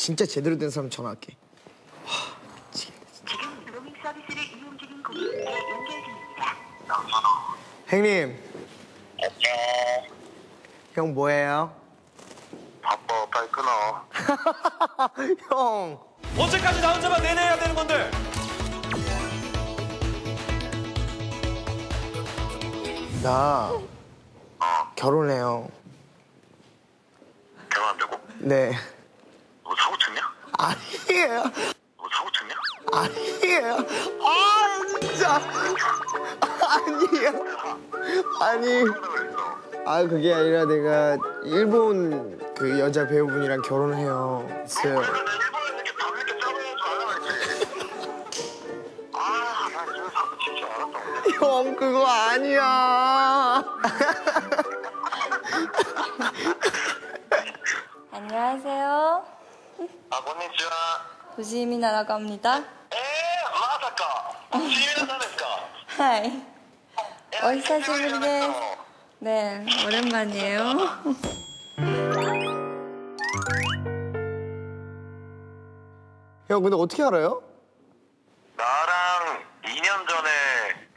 진짜 제대로 된 사람 전화할게. 지금 로밍 서비스를 이용 중인 고객께 연결 중입니다. 형님, 어, 형 뭐해요? 바빠 빨리 끊어 형, 언제까지 나 혼자만 내내야 되는 건데? 나 결혼해요. 결혼한다고? 네. 아니에요. 뭐 사고 쳤냐? 아니에요. 아 진짜 아니에요. 아니. 아 그게 아니라 내가 일본 그 여자 배우분이랑 결혼해요. 있어요. 알았다 형 그거 아니야. 안녕하세요. 아 konnichiwa 도시미나라고 합니다. えー、まさか新さんですか 하이. えお久しぶりです 네, 오랜만이에요. 형 근데 어떻게 알아요? 나랑 2년 전에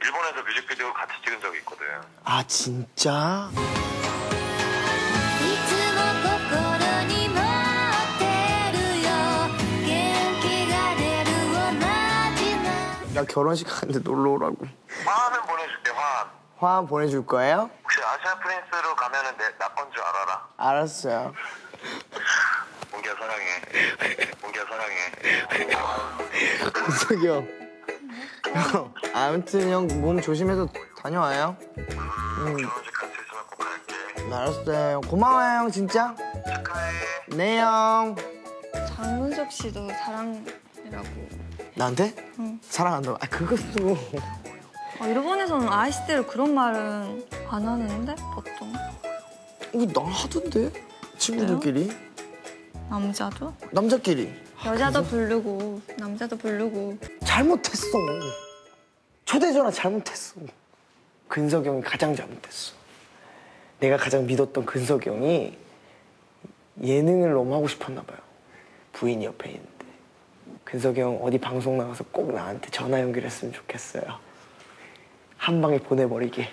일본에서 뮤직비디오 같이 찍은 적이 있거든 아 진짜? 나 결혼식 가는데 놀러 오라고. 화는 보내줄게 화 화환 보내줄 거예요? 혹시 아시아 프린스로 가면은 내, 나건줄 알아라 알았어요. 몽기야 사랑해 몽기야 사랑해 근석이 형. 형, 아무튼 형 몸 조심해서 다녀와요. 응, 결혼식 같이 있으면 꼭 갈게 알았어요. 고마워요, 형, 진짜. 축하해 네, 형. 장문석 씨도 사랑이라고. 나한테? 응. 사랑한다고. 아, 그것도. 어, 일본에서는 아이스테로 그런 말은 안 하는데 보통 어, 나 하던데? 친구들끼리? 남자도 남자끼리. 여자도 부르고 남자도 부르고 잘못했어. 초대 전화 잘못했어. 근석이 형이 가장 잘못했어. 내가 가장 믿었던 근석이 형이 예능을 너무 하고 싶었나 봐요. 부인이 옆에 있는데. 근석이 형 어디 방송 나가서 꼭 나한테 전화 연결했으면 좋겠어요. 한 방에 보내버리게.